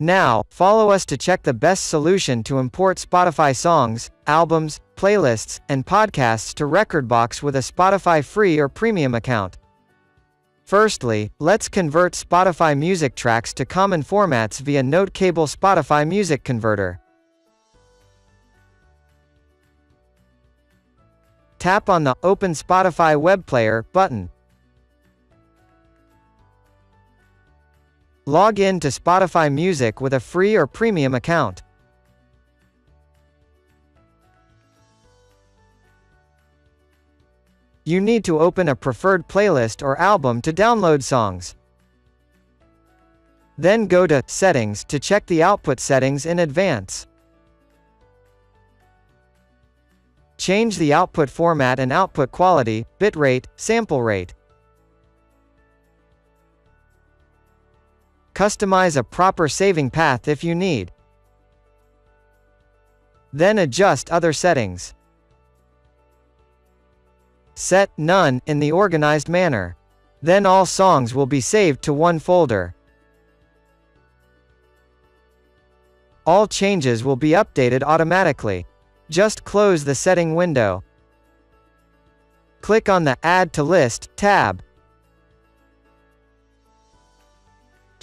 Now, follow us to check the best solution to import Spotify songs, albums, playlists, and podcasts to Rekordbox with a Spotify free or premium account. Firstly, let's convert Spotify music tracks to common formats via Note Cable Spotify Music Converter. Tap on the Open Spotify Web Player button. Log in to Spotify Music with a free or premium account. You need to open a preferred playlist or album to download songs. Then go to Settings to check the output settings in advance. Change the output format and output quality, bitrate, sample rate. Customize a proper saving path if you need. Then adjust other settings. Set None in the organized manner. Then all songs will be saved to one folder. All changes will be updated automatically. Just close the setting window. Click on the Add to List tab.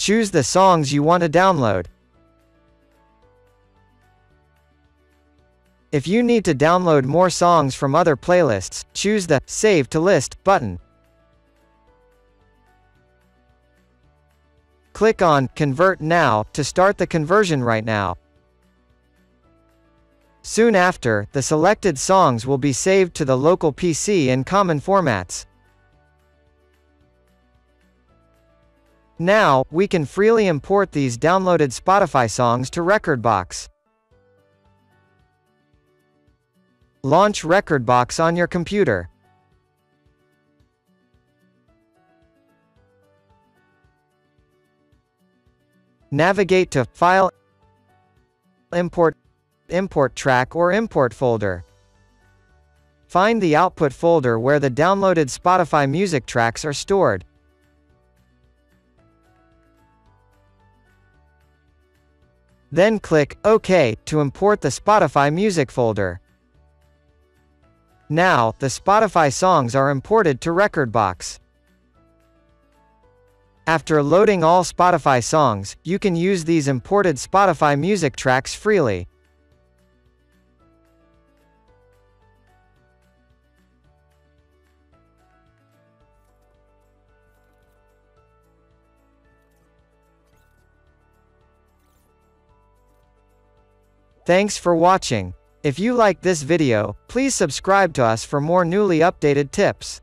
Choose the songs you want to download. If you need to download more songs from other playlists, choose the Save to List button. Click on Convert Now to start the conversion right now. Soon after, the selected songs will be saved to the local PC in common formats. Now, we can freely import these downloaded Spotify songs to Rekordbox. Launch Rekordbox on your computer. Navigate to File Import Import Track or Import Folder. Find the output folder where the downloaded Spotify music tracks are stored. Then click OK to import the Spotify music folder. Now, the Spotify songs are imported to Rekordbox. After loading all Spotify songs, you can use these imported Spotify music tracks freely. Thanks for watching. If you like this video, please subscribe to us for more newly updated tips.